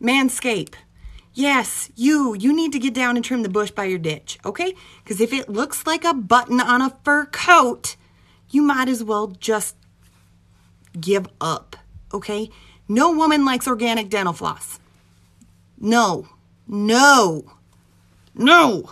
Manscape. Yes, you. You need to get down and trim the bush by your ditch, okay? Because if it looks like a button on a fur coat, you might as well just give up, okay? No woman likes organic dental floss. No. No. No.